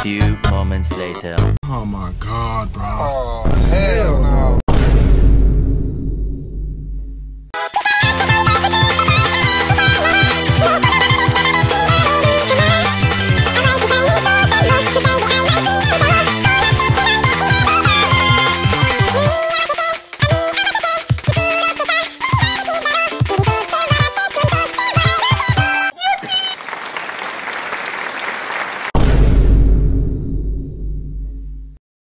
few moments later. Oh my god, bro. Oh.